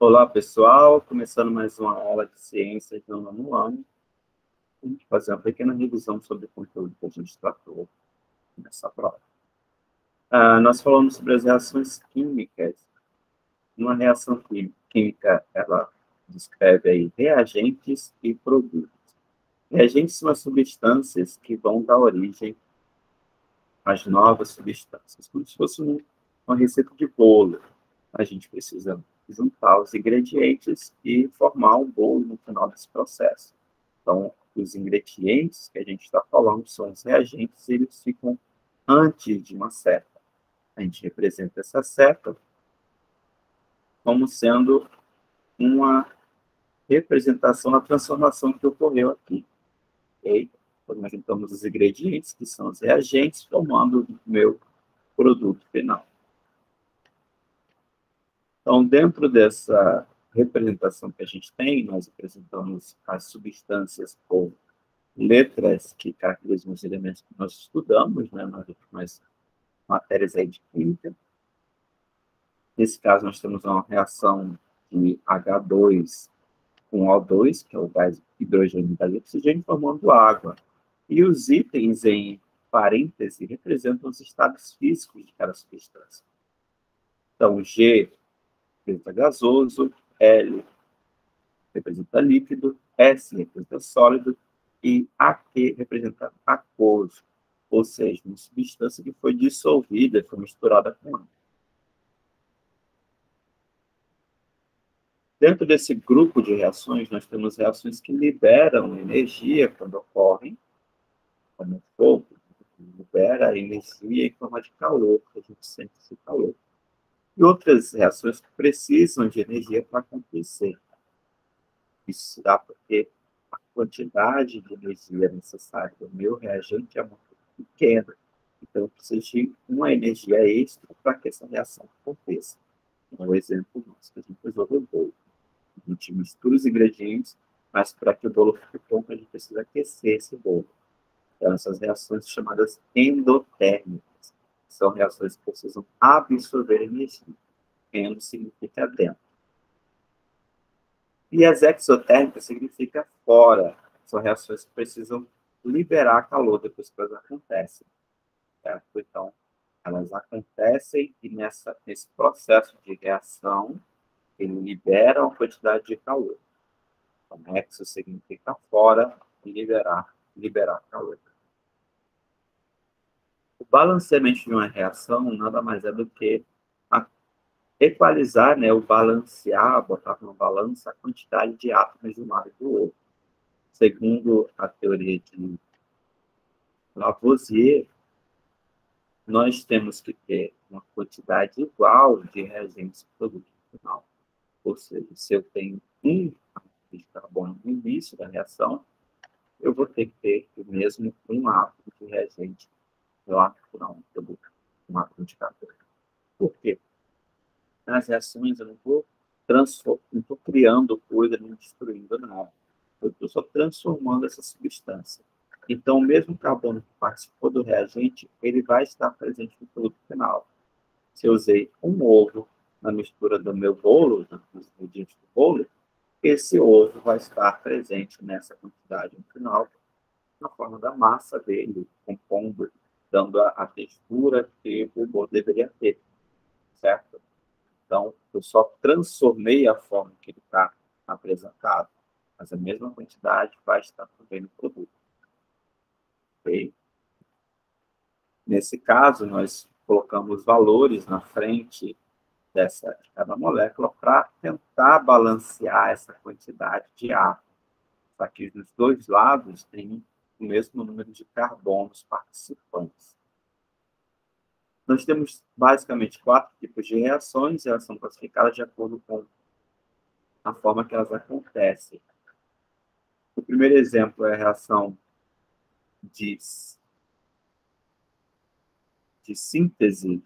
Olá, pessoal. Começando mais uma aula de ciências no nono ano. Vamos fazer uma pequena revisão sobre o conteúdo que a gente tratou nessa prova. Ah, nós falamos sobre as reações químicas. Uma reação química, ela descreve aí reagentes e produtos. Reagentes são as substâncias que vão dar origem às novas substâncias, como se fosse uma receita de bolo. A gente precisa juntar os ingredientes e formar um bolo no final desse processo. Então, os ingredientes que a gente está falando são os reagentes, eles ficam antes de uma seta. A gente representa essa seta como sendo uma representação da transformação que ocorreu aqui. Ok? Então, nós juntamos os ingredientes, que são os reagentes, formando o meu produto final. Então, dentro dessa representação que a gente tem, nós apresentamos as substâncias com letras que caracterizam os elementos que nós estudamos, né, nas últimas matérias aí de química. Nesse caso, nós temos uma reação de H2 com O2, que é o gás hidrogênio e oxigênio, formando água. E os itens em parêntese representam os estados físicos de cada substância. Então, G representa gasoso, L representa líquido, S representa sólido e AQ representa aquoso, ou seja, uma substância que foi dissolvida, foi misturada com água. Dentro desse grupo de reações, nós temos reações que liberam energia quando ocorrem, como o fogo, libera energia em forma de calor, a gente sente esse calor. E outras reações que precisam de energia para acontecer. Isso dá porque a quantidade de energia necessária do meu reagente é muito pequena. Então, eu preciso de uma energia extra para que essa reação aconteça. Um então, exemplo nosso que a gente usou do bolo. A gente mistura os ingredientes, mas para que o bolo fique pronto, a gente precisa aquecer esse bolo. Então, essas reações chamadas endotérmicas. São reações que precisam absorver energia. Endo significa dentro. E as exotérmicas significa fora. São reações que precisam liberar calor depois que elas acontecem. Certo? Então, elas acontecem e nessa, nesse processo de reação, ele libera uma quantidade de calor. Então, exo significa fora e liberar, liberar calor. Balanceamento de uma reação nada mais é do que equalizar, né, o balancear, botar numa balança a quantidade de átomos de um lado e do outro. Segundo a teoria de Lavoisier, nós temos que ter uma quantidade igual de reagentes produto final. Ou seja, se eu tenho um átomo de carbono no início da reação, eu vou ter que ter o mesmo um átomo de reagente produto, um átomo de carbono. Por quê? Nas reações eu não estou estou criando coisa, não destruindo nada. Eu estou só transformando essa substância. Então, o mesmo carbono que participou do reagente, ele vai estar presente no produto final. Se eu usei um ovo na mistura do meu bolo, nos ingredientes do bolo, esse ovo vai estar presente nessa quantidade no final, na forma da massa dele, compondo, dando a, a textura que o bolo deveria ter, certo? Então, eu só transformei a forma que ele está apresentado, mas a mesma quantidade vai estar também no produto. Ok? Nesse caso, nós colocamos valores na frente dessa, de cada molécula para tentar balancear essa quantidade de átomo. Aqui nos dois lados tem o mesmo número de carbonos participantes. Nós temos basicamente quatro tipos de reações, elas são classificadas de acordo com a forma que elas acontecem. O primeiro exemplo é a reação de, de síntese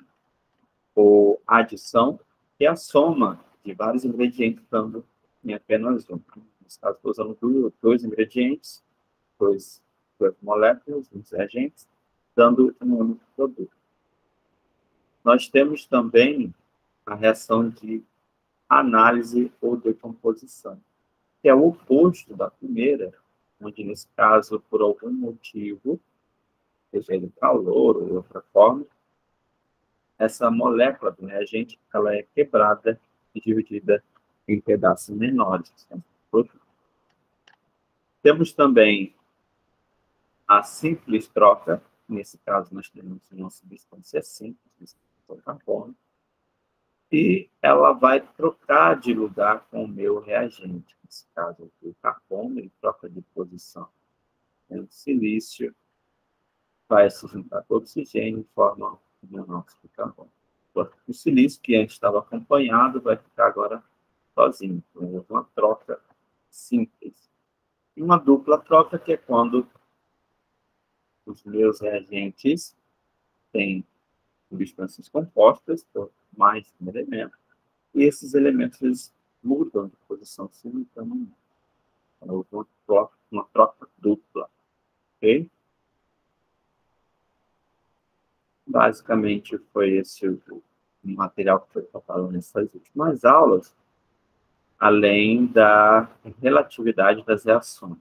ou adição, que é a soma de vários ingredientes, dando em apenas um. Nesse caso, estou usando dois ingredientes, dois, duas moléculas, dois reagentes, dando um único produto. Nós temos também a reação de análise ou decomposição, que é o oposto da primeira, onde, nesse caso, por algum motivo, seja ele calor ou outra forma, essa molécula do reagente ela é quebrada e dividida em pedaços menores. Temos também a simples troca, nesse caso nós temos uma substância simples, o carbono, e ela vai trocar de lugar com o meu reagente. Nesse caso, o carbono, ele troca de posição. O silício vai com o oxigênio e forma o monóxido de carbono. O silício, que antes estava acompanhado, vai ficar agora sozinho. Então, uma troca simples. E uma dupla troca, que é quando os meus reagentes têm substâncias compostas por mais um elemento, e esses elementos mudam de posição simultaneamente. Então, uma troca, uma troca dupla. Ok? Basicamente, foi esse o material que foi tratado nessas últimas aulas, além da relatividade das reações.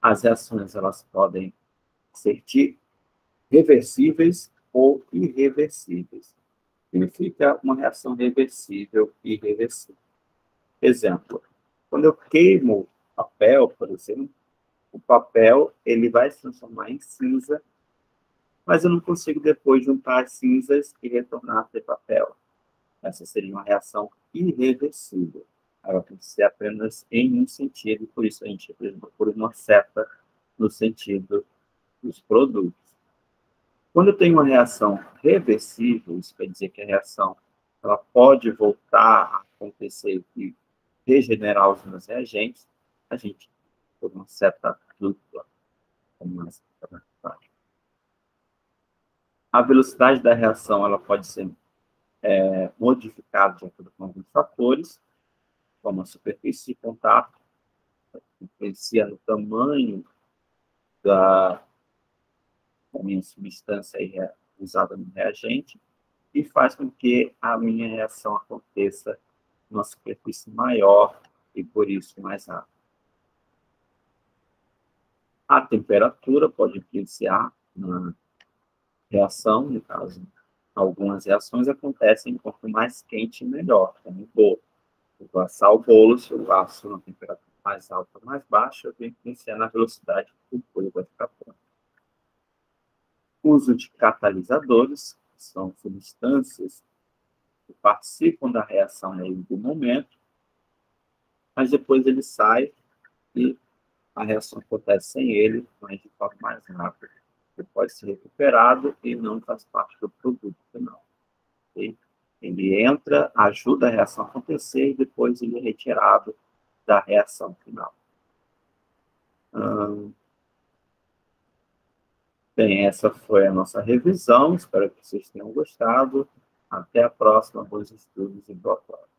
As reações elas podem ser reversíveis ou irreversíveis. Significa uma reação reversível e irreversível. Exemplo, quando eu queimo papel, por exemplo, o papel ele vai se transformar em cinza, mas eu não consigo depois juntar as cinzas e retornar a ter papel. Essa seria uma reação irreversível. Ela ser apenas em um sentido, por isso a gente por uma seta no sentido dos produtos. Quando eu tenho uma reação reversível, isso quer dizer que a reação ela pode voltar a acontecer e regenerar os meus reagentes, a gente por uma seta dupla, como a velocidade da reação ela pode ser é, modificada de acordo com alguns fatores, como a superfície de contato, influencia no tamanho da minha substância usada no reagente e faz com que a minha reação aconteça numa superfície maior e, por isso, mais rápido. A temperatura pode influenciar na reação, no caso, algumas reações acontecem quanto mais quente, melhor, como o bolo. Vou assar o bolo, se eu laço na temperatura mais alta ou mais baixa, eu venho influenciar na velocidade que o bolo vai ficar pronto. Uso de catalisadores, que são substâncias que participam da reação em algum momento, mas depois ele sai e a reação acontece sem ele, mas de forma mais rápida que pode ser recuperado e não faz parte do produto final. Ele entra, ajuda a reação a acontecer e depois ele é retirado da reação final. Hum, bem, essa foi a nossa revisão. Espero que vocês tenham gostado. Até a próxima. Bons estudos e boa tarde.